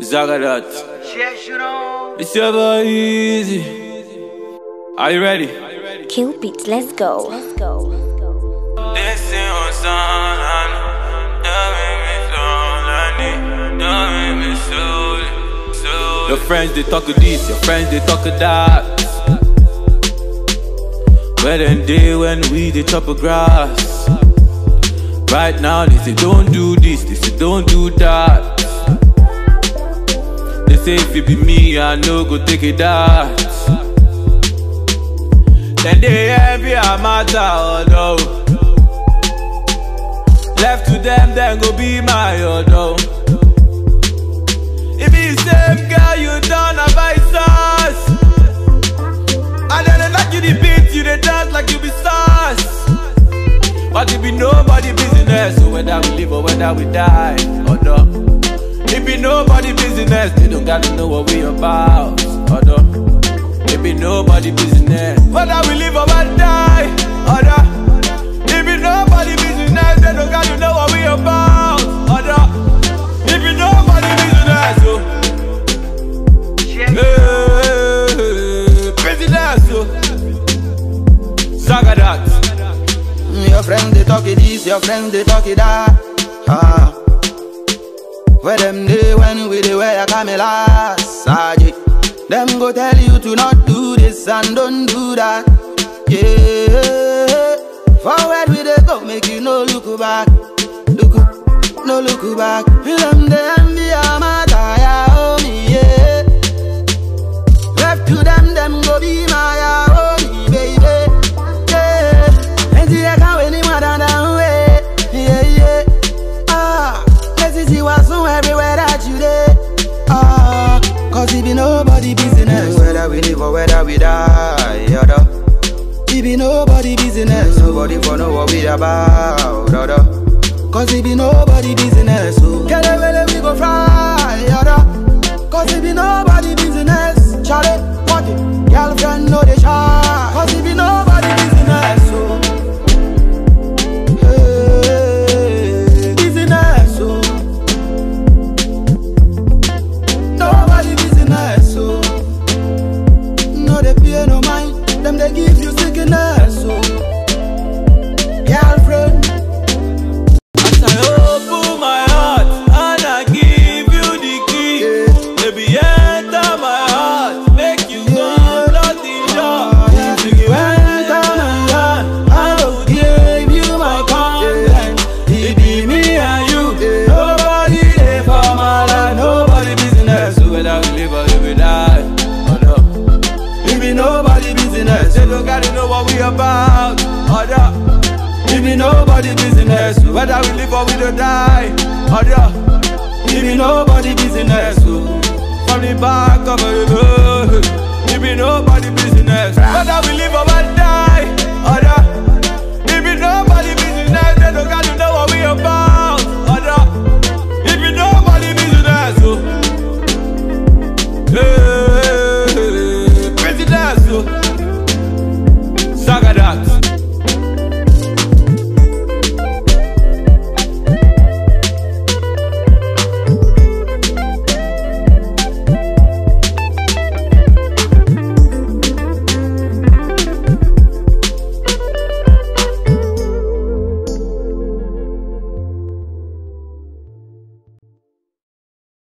Zagadat. Yes, you know. It's ever easy. Are you ready? Kill beats, let's go. Let's go. Your friends they talk of this, your friends they talk of that. Where them day when we they chop a grass. Right now they say don't do this, they say don't do that. Say if it be me, I know go take it that. Then they envy a matter, oh no. Left to them, then go be my oh no. It be same girl you done a vice sauce. And then they like you the beat, you they dance like you be sauce. But it be nobody business, so whether we live or whether we die, oh no. Business, they don't gotta know what we about, no. It be nobody business, whether we live or we die, no. It nobody business, they don't gotta know what we about, no. It nobody business, oh. Hey, business, oh. That. Your friend they talk it this, your friend they talk it that. Ah. Where them day when we dey wear Camila Saji. Them go tell you to not do this and don't do that. Yeah. Forward we dey go, make you no look back. Look, no look back. Them they be nobody business. Nobody for know what we about, da. Cause it be nobody business. So, get away, we go fly, Give me nobody business whether we live or we don't die. Oh yeah, Give me nobody business. From the back of a road, Give me nobody business whether we live.